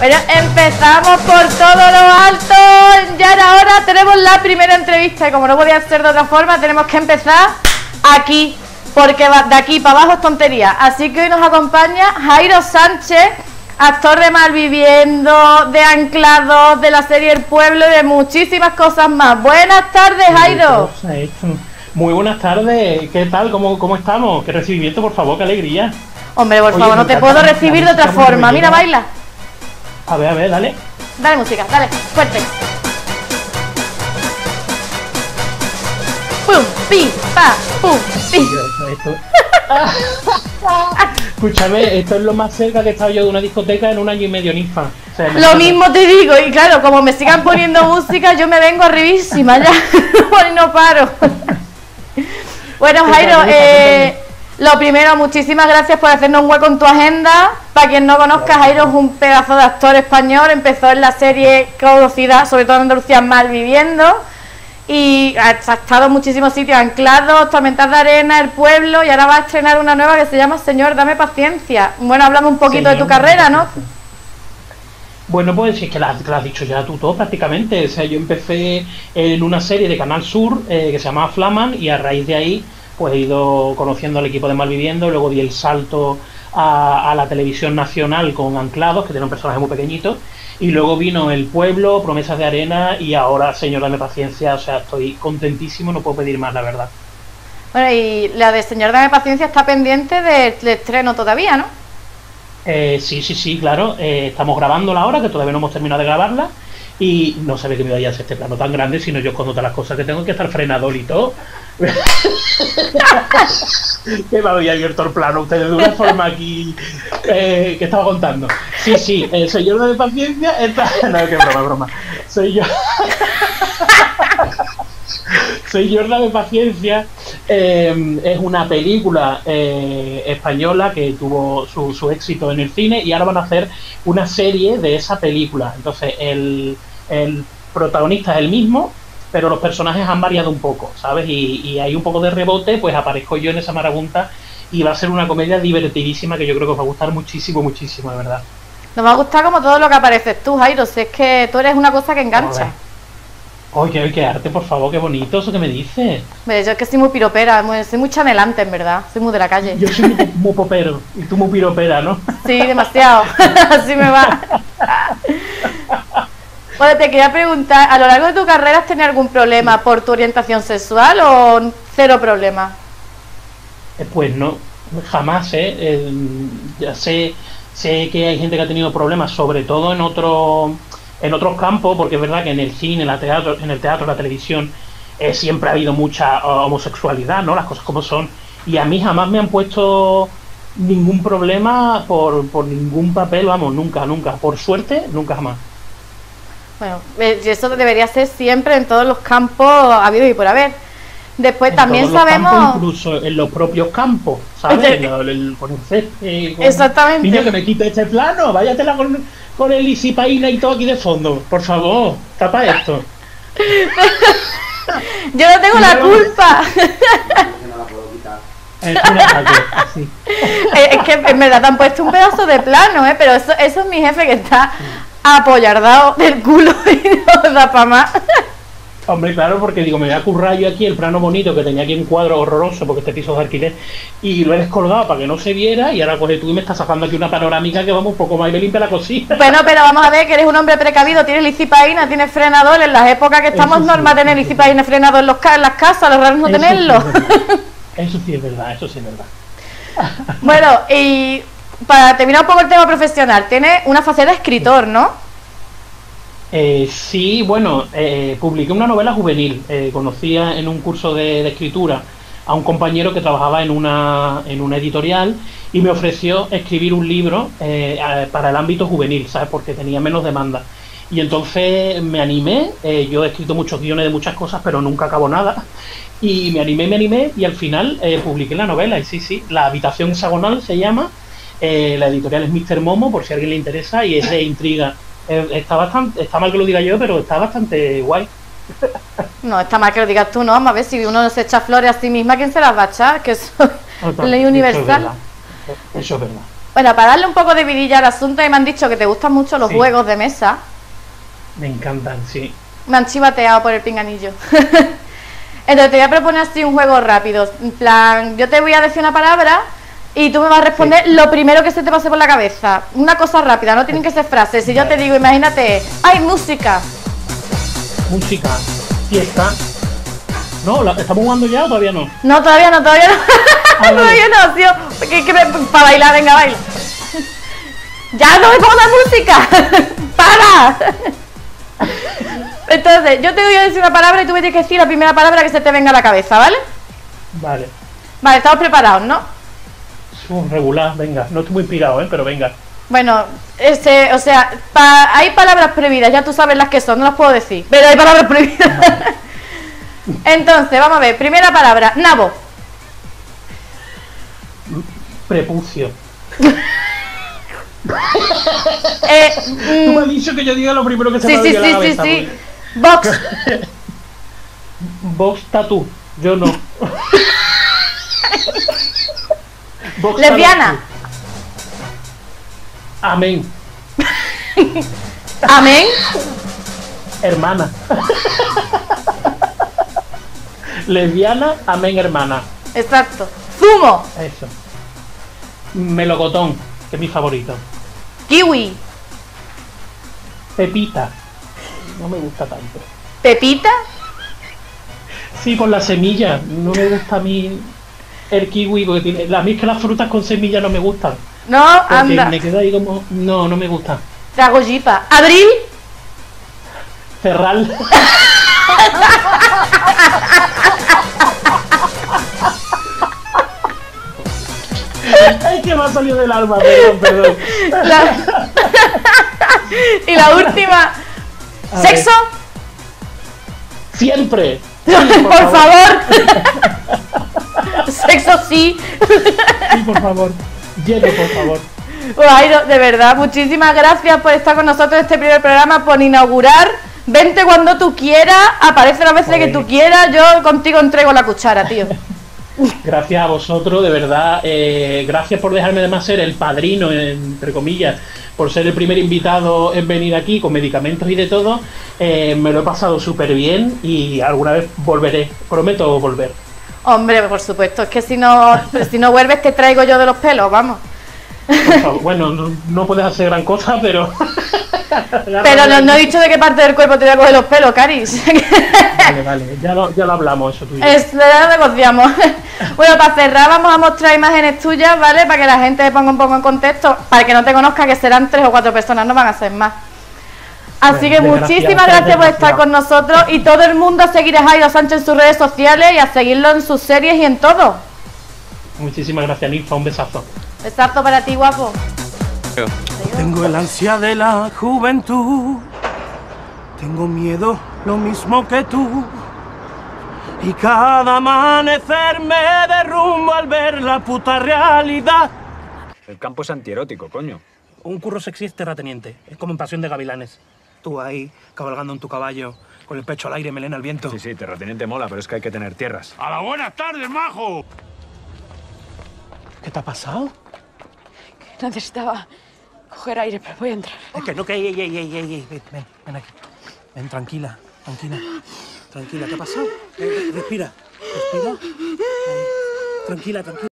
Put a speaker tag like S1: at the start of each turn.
S1: Bueno, empezamos por todo lo alto. Ya ahora tenemos la primera entrevista y como no podía ser de otra forma, tenemos que empezar aquí, porque de aquí para abajo es tontería. Así que hoy nos acompaña Jairo Sánchez, actor de Malviviendo, de Anclados, de la serie El Pueblo y de muchísimas cosas más. Buenas tardes, Jairo.
S2: Muy buenas tardes, ¿qué tal? ¿Cómo, cómo estamos? Qué recibimiento, por favor, qué alegría.
S1: Hombre, por favor, no te puedo recibir de otra forma. Mira, baila.
S2: A ver, a ver, dale.
S1: Dale música, dale, fuerte. Pum, pi, pa, pum, pi.
S2: Escúchame, esto es lo más cerca que he estado yo de una discoteca en un año y medio ninfa.
S1: lo mismo te digo, y claro, como me sigan poniendo música, yo me vengo arribísima ya. no paro. bueno, Jairo, eh. Lo primero, muchísimas gracias por hacernos un hueco en tu agenda. Para quien no conozca, Jairo es un pedazo de actor español. Empezó en la serie conocida, sobre todo en Andalucía, Malviviendo. Y ha estado en muchísimos sitios anclados, Tormentas de Arena, El Pueblo. Y ahora va a estrenar una nueva que se llama Señor, dame paciencia. Bueno, hablamos un poquito de tu carrera, ¿no?
S2: Bueno, pues sí, es que la, has dicho ya tú todo prácticamente. O sea, yo empecé en una serie de Canal Sur eh, que se llamaba Flaman y a raíz de ahí pues he ido conociendo al equipo de Malviviendo, luego di el salto a, la televisión nacional con Anclados, que tiene un personaje muy pequeñito, y luego vino El Pueblo, Promesas de Arena, y ahora Señor Dame Paciencia, o sea, estoy contentísimo, no puedo pedir más, la verdad.
S1: Bueno, y la de Señor Dame Paciencia está pendiente del, estreno todavía, ¿no?
S2: Eh, sí, sí, sí, claro, eh, estamos grabándola ahora, que todavía no hemos terminado de grabarla, y no sabe que me vaya a hacer este plano tan grande, sino yo con todas las cosas que tengo que estar frenador y todo. que me había abierto el plano ustedes de una forma aquí eh, que estaba contando. Sí, sí, el señor de paciencia está. No, qué broma, broma. Soy yo. Señor de Paciencia eh, es una película eh, española que tuvo su, su, éxito en el cine y ahora van a hacer una serie de esa película. Entonces, el, el protagonista es el mismo, pero los personajes han variado un poco, ¿sabes? Y, hay un poco de rebote, pues aparezco yo en esa marabunta y va a ser una comedia divertidísima que yo creo que os va a gustar muchísimo, muchísimo, de verdad.
S1: Nos va a gustar como todo lo que apareces tú, Jairo, si es que tú eres una cosa que engancha.
S2: Oye, qué arte, por favor, qué bonito eso que me dices.
S1: Yo es que soy muy piropera, soy muy chanelante, en verdad. Soy muy de la calle.
S2: Yo soy muy, popero y tú muy piropera, ¿no?
S1: Sí, demasiado. Así me va. Bueno, te quería preguntar, ¿a lo largo de tu carrera has tenido algún problema por tu orientación sexual o cero problema?
S2: Eh, pues no, jamás, ¿eh? ¿eh? ya sé, sé que hay gente que ha tenido problemas, sobre todo en otro, en otros campos, porque es verdad que en el cine, en, la teatro, en el teatro, la televisión, eh, siempre ha habido mucha homosexualidad, ¿no? Las cosas como son. Y a mí jamás me han puesto ningún problema por, por ningún papel, vamos, nunca, nunca. Por suerte, nunca jamás.
S1: Bueno, eso debería ser siempre en todos los campos habido y por haber. Después también sabemos.
S2: incluso en los propios campos, ¿sabes? el,
S1: Exactamente.
S2: Niño, que me quite este plano, váyatela con, con el isipaina y todo aquí de fondo. Por favor, tapa esto.
S1: Yo no tengo la culpa.
S2: Es,
S1: es que en verdad te han puesto un pedazo de plano, ¿eh? pero eso, eso es mi jefe que está apoyardado del culo y no da para más.
S2: Hombre, claro, porque digo, me voy a currar yo aquí el plano bonito que tenía aquí un cuadro horroroso porque este piso es de alquiler y lo he descolgado para que no se viera y ahora pues tú y me estás sacando aquí una panorámica que vamos un poco más y me limpia la cocina.
S1: Bueno, pero vamos a ver que eres un hombre precavido, tienes licipaína, tienes frenador, en las épocas que estamos normal tener licipaína frenador en, los, en las casas, los raros no tenerlo.
S2: eso sí es verdad, eso sí es verdad.
S1: bueno, y para terminar un poco el tema profesional, tiene una faceta de escritor, ¿no?
S2: Eh, sí, bueno, eh, publiqué una novela juvenil. Eh, conocía en un curso de, escritura a un compañero que trabajaba en una, en una editorial y me ofreció escribir un libro eh, para el ámbito juvenil, ¿sabes? Porque tenía menos demanda. Y entonces me animé, yo he escrito muchos guiones de muchas cosas, pero nunca acabo nada. Y me animé, me animé y al final publiqué la novela. Y sí, sí, La habitación hexagonal se llama eh, la editorial es Mr. Momo, por si a alguien le interesa, y es de intriga. Eh, está bastante, está mal que lo diga yo, pero está bastante guay.
S1: No, está mal que lo digas tú, no. Vamos a ver si uno se echa flores a sí misma, ¿quién se las va a echar? Que eso es ley universal.
S2: Eso es verdad.
S1: Bueno, para darle un poco de vidilla al asunto, me han dicho que te gustan mucho los
S2: Sí.
S1: juegos de mesa.
S2: Me encantan, sí.
S1: Me han chivateado por el pinganillo. Entonces te voy a proponer así un juego rápido. En plan, yo te voy a decir una palabra y tú me vas a responder lo primero que se te pase por la cabeza. Una cosa rápida, no tienen que ser frases. Si yo te digo, imagínate, ¡ay, música!
S2: Música, fiesta. No, ¿la- ¿estamos jugando ya o todavía no?
S1: No, todavía no, todavía no.
S2: vale.
S1: todavía no, tío. Que- que me- para bailar, venga, baila. ya no me pongas música. ¡Para! Entonces, yo te voy a decir una palabra y tú me tienes que decir la primera palabra que se te venga a la cabeza, ¿vale?
S2: Vale.
S1: Vale, estamos preparados, ¿no?
S2: Uh, regular, venga. No estoy muy inspirado, ¿eh? Pero venga.
S1: Bueno, ese, o sea, pa- hay palabras prohibidas, ya tú sabes las que son, no las puedo decir, pero hay palabras prohibidas. Entonces, vamos a ver, primera palabra, nabo.
S2: Prepucio.
S1: Eh,
S2: Tú
S1: mm,
S2: me has dicho que yo diga lo primero que se
S1: sí,
S2: me
S1: sí,
S2: a la
S1: sí, sí,
S2: cabeza.
S1: sí. Box.
S2: Box tattoo. Yo no. Box
S1: Lesbiana.
S2: Amén.
S1: Amén.
S2: Hermana. Lesbiana, amén, hermana.
S1: Exacto. Zumo.
S2: Eso. Melocotón, que es mi favorito.
S1: Kiwi.
S2: Pepita. No me gusta tanto.
S1: Pepita.
S2: Sí, con la semilla. No me gusta a mí el kiwi porque tiene. A mí es que las frutas con semilla no me gustan.
S1: No,
S2: Porque
S1: anda.
S2: me queda ahí como. No, no me gusta.
S1: Trago jipa. Abril.
S2: Ferral. Ay, que me ha salido del alma, perdón, perdón.
S1: La- y la última.
S2: A
S1: Sexo.
S2: Siempre.
S1: Por, favor. Sexo sí.
S2: Sí, por favor. Lleno, por favor.
S1: Pues, Airo, de verdad, muchísimas gracias por estar con nosotros en este primer programa, por inaugurar. Vente cuando tú quieras, aparece las veces que tú quieras, yo contigo entrego la cuchara, tío.
S2: Gracias a vosotros, de verdad. eh, gracias por dejarme además ser el padrino, entre comillas, por ser el primer invitado en venir aquí con medicamentos y de todo. Eh, me lo he pasado súper bien y alguna vez volveré. Prometo volver.
S1: Hombre, por supuesto, es que si no, si no vuelves te traigo yo de los pelos, vamos.
S2: Bueno, no, no puedes hacer gran cosa, pero.
S1: Pero no, no he dicho de qué parte del cuerpo te voy a coger los pelos, Caris.
S2: Vale, vale, ya lo, ya lo hablamos, eso tuyo.
S1: Es, ya lo negociamos. Bueno, para cerrar vamos a mostrar imágenes tuyas, ¿vale? Para que la gente se ponga un poco en contexto, para que no te conozca que serán tres o cuatro personas, no van a ser más. Así que muchísimas gracias por estar con nosotros y todo el mundo a seguir a Jairo Sánchez en sus redes sociales y a seguirlo en sus series y en todo.
S2: Muchísimas gracias, Ninfa. Un besazo.
S1: Besazo para ti, guapo.
S3: Tengo el ansia de la juventud. Tengo miedo lo mismo que tú. Y cada amanecer me derrumbo al ver la puta realidad.
S4: El campo es antierótico, coño.
S3: Un curro sexy es terrateniente. Es como en Pasión de Gavilanes. Tú ahí, cabalgando en tu caballo, con el pecho al aire, melena al viento.
S4: Sí, sí, terrateniente mola, pero es que hay que tener tierras.
S3: ¡A la buenas tardes, majo! ¿Qué te ha pasado?
S5: Necesitaba coger aire, pero voy a entrar.
S3: Es que no, que ey, ey, ey, ey, ey, ey, ven, ven, ven aquí. Ven, tranquila, tranquila. Tranquila, ¿qué ha pasado? Eh, Respira, respira. Ahí. Tranquila, tranquila.